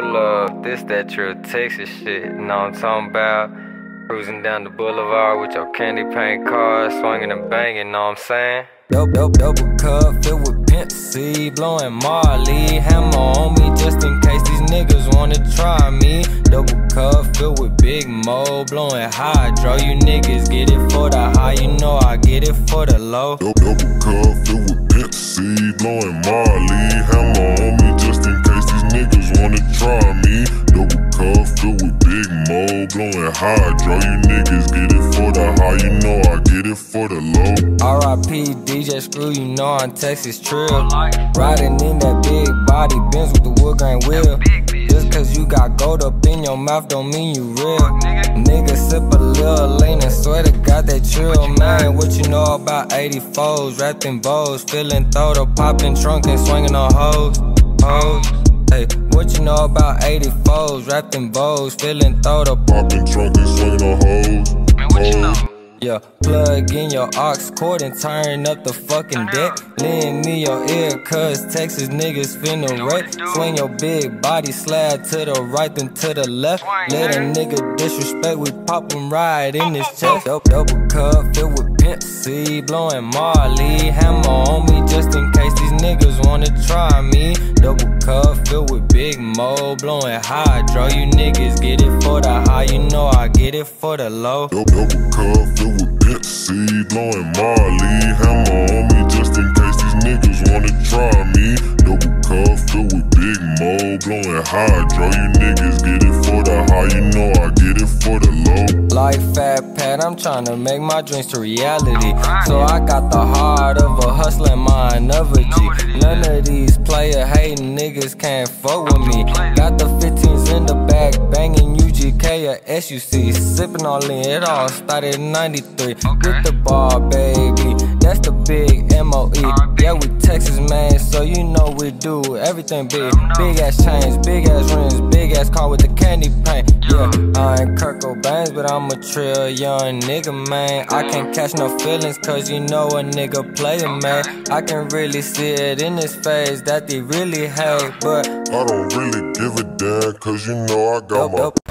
Hold up, this that true Texas shit, you know what I'm talking about? Cruising down the boulevard with your candy paint car, swinging and banging, know what I'm saying? Dope, dope, double cup filled with Pimp C, blowing Marley, hammer on me just in case these niggas wanna try me. Double cup filled with Big Moe, blowing hydro. You niggas get it for the high, you know I get it for the low. Double, double cup filled with Pimp C, blowing Marley, Blowing hydro. You niggas get it for the high, you know I get it for the low. R.I.P. DJ Screw, you know I'm Texas Trill. Riding in that big body Benz with the wood grain wheel. Just cause you got gold up in your mouth don't mean you real. Nigga sip a little lean and swear to God that trill, man. What you know about 84s, wrapped in bows, feeling throwed up, popping trunk and swinging on hoes, hoes. Hey, what you know about 84s, wrapped in bows, feeling throwed up, Popping trunk and swinging on hoes. Man, what you oh. know? yeah, plug in your aux cord and turn up the fucking deck. Lend me your ear, cuz Texas niggas finna wreck. Swing your big body slide to the right then to the left. Let a nigga disrespect, we pop him right in oh, his oh, chest. Double, double cup filled with Pimp C, blowing Marley. Hammer on me just in case these niggas wanna try me. Double cup filled with Big Moe, blowing hydro. You niggas get it for the high, you know I get it for the low. Double, cup filled with C, blowing Marley, hammer on me just in case these niggas wanna try me. Double cup filled with Big Moe, blowing hydro. You niggas get it for the high, you know I Like Fat Pat, I'm tryna make my dreams to reality. So I got the heart of a hustling mind of a G. None of these player hating niggas can't fuck with me. Got the 15s in the back, banging UGK or SUC. Sipping all in, it all started in 93. With the bar, baby. That's the big MOE. Yeah, we Texas, man, so you know we do everything big. Big ass chains, big ass ass car with the candy paint. Yeah, I ain't Kurt Cobain's, but I'm a trill young nigga, man. I can't catch no feelings, cause you know a nigga player, man. I can really see it in his face that they really hate, but I don't really give a damn, cause you know I got Dope, my dope.